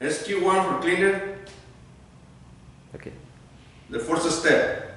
SQ1 for cleaner, Okay. the first step.